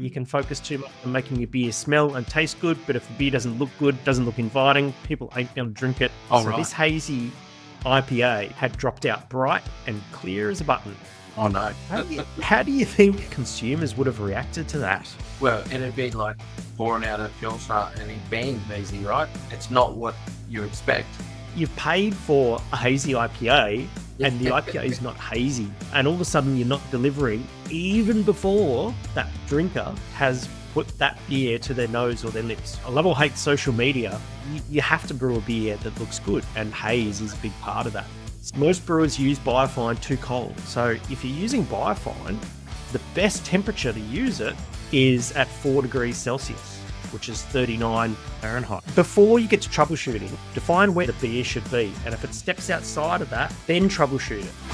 You can focus too much on making your beer smell and taste good, but if the beer doesn't look good, doesn't look inviting, people ain't going to drink it. Oh, so right. this hazy IPA had dropped out bright and clear as a button. Oh no. How do, you, how do you think consumers would have reacted to that? Well, it'd be like pouring out a Pilsner and it bang hazy, right? It's not what you expect. You've paid for a hazy IPA, and the IPA is not hazy, and all of a sudden you're not delivering even before that drinker has put that beer to their nose or their lips. I love or hate social media. You, you have to brew a beer that looks good, and haze is a big part of that. Most brewers use Biofine too cold, so if you're using Biofine, the best temperature to use it is at 4 degrees Celsius, which is 39 Fahrenheit. Before you get to troubleshooting, define where the beer should be, and if it steps outside of that, then troubleshoot it.